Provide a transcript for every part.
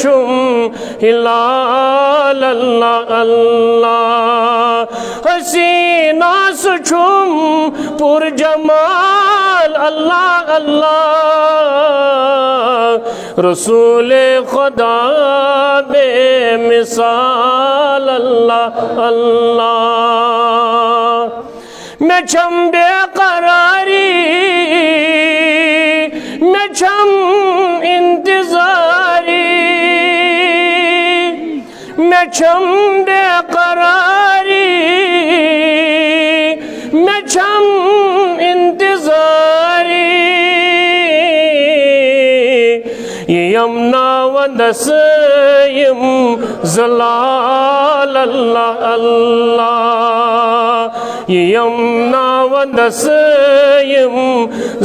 छुम हिलाल अल्लाह अल्लाह हसीना सुछुम पुर जमाल, अल्लाह अल्लाह। रसूल खुदा बे मिसाल, अल्लाह अल्लाह। मैं छम बेकरारी, मैं छम छम बेकरारी मैं इंतजारी। यमुना वदस यम जलाल अल्लाह। अल्लाह ये यमुना यम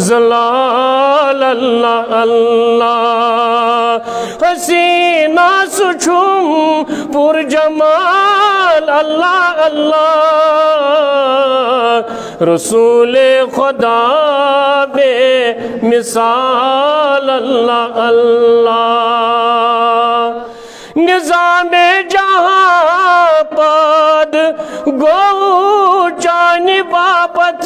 जलाल अल्लाह। सुछुम पुर जमाल, अल्लाह अल्लाह। रसूल खुदा बे मिसाल, अल्लाह अल्लाह। निज़ाम जहाँ पद गो चानी बापत।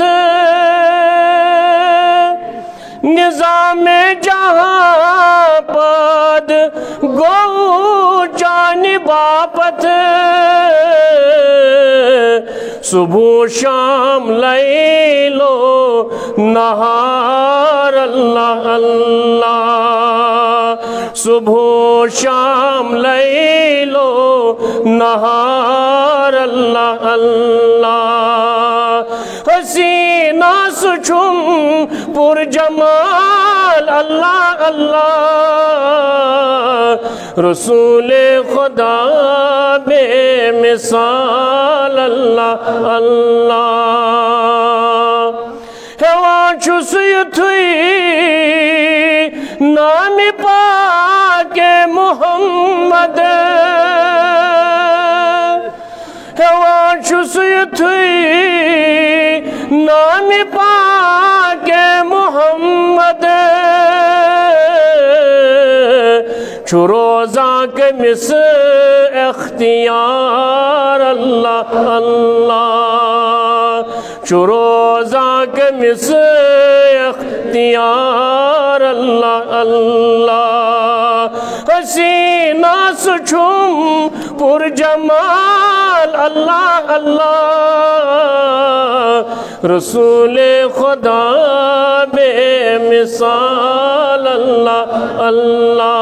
निज़ाम जहाँ पद चानी सुबह शाम लई लो, नहार अल्लाह अल्लाह। सुबह शाम लई लो, नहार अल्लाह अल्लाह। हसीना सुछुम पुर जमाल अल्लाह अल्लाह रसूल खुदा बे मिसाल अल्लाह अल्लाह हवा छुस युथुई नाम पाके मोहम्मद हवा छुस युथुई नाम छुरोजा के मिस अख्तियार अल्लाह अल्लाह चुरोजा के मिस अख्तियार अल्लाह अल्लाह हसीना सुछुम पुर जमाल अल्लाह अल्लाह रसूल खुदा बे मिसाल अल्लाह अल्लाह।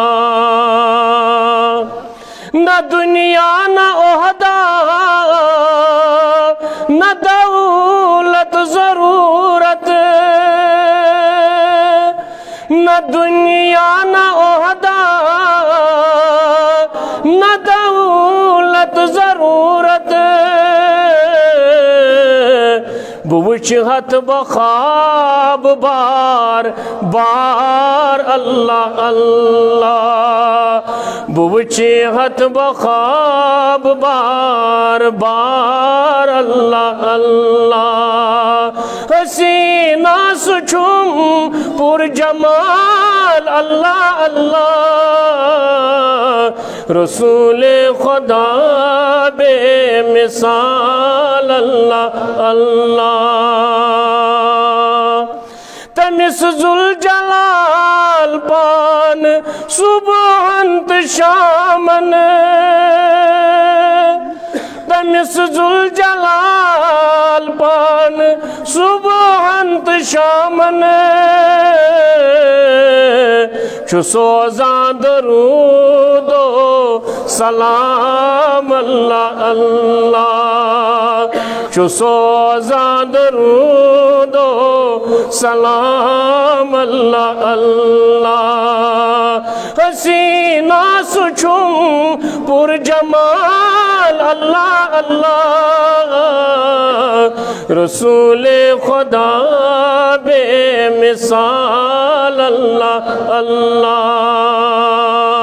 न दुनिया, न ओहदा न दौलत, ज़रूरत। न दुनिया, न बुच हथ बखाब बार बार, अल्लाह अल्लाह। बुच हथ बखाब बार बार, अल्लाह अल्लाह। हसीना सुछुम पुर जमाल अल्लाह अल्लाह। रसूल खुदा बे मिसाल अल्लाह अल्लाह। तमिस जुल जलाल पान सुबहंत शामन। तमिस जुल जलाल पान सुबहंत शामन। छु सोजा दरूदो सलाम अल्लाह अल्लाह। सोजा दरूदो, सलाम अल्लाह अल्लाह। हसीना सुछुम पुर जमाल, अल्लाह अल्लाह। रसूल खुदा बे मिसाल अल्लाह अल्लाह।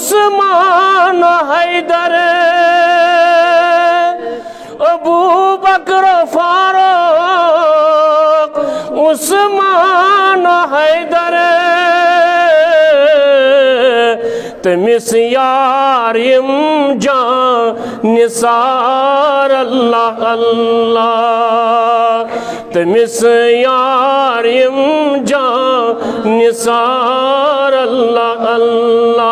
उस्मान हैदर अबू बकर फारूक उस्मान हैदर तमिस यार यम जान निसार अल्लाह अल्लाह। तमिस यार यम जान निसार अल्लाह अल्लाह।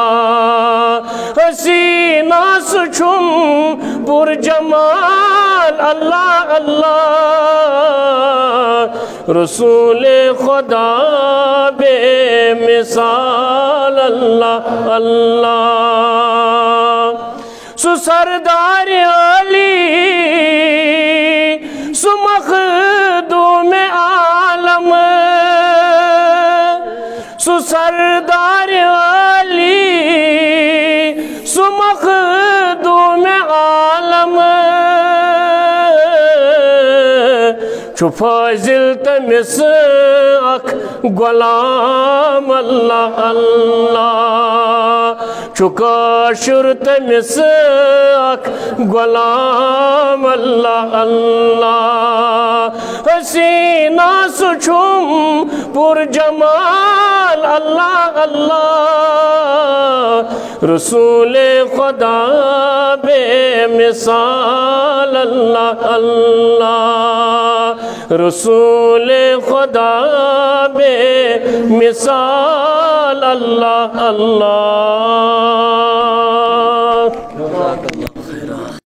सुछुम पुर जमाल अल्लाह अल्लाह रसूल खुदा बे मिसाल अल्लाह अल्लाह सुसरदार छुफाजिल तमिस अख गुलाम अल्लाह अल्लाह। चुकाशुर तमिस अख गुलाम अल्लाह अल्लाह। हसीना सुछुम पुर जमाल, अल्लाह अल्लाह। रसूल खुदा बे मिसाल, अल्लाह अल्लाह। रसूल खुदा बे मिसाल अल्लाह अल्लाह।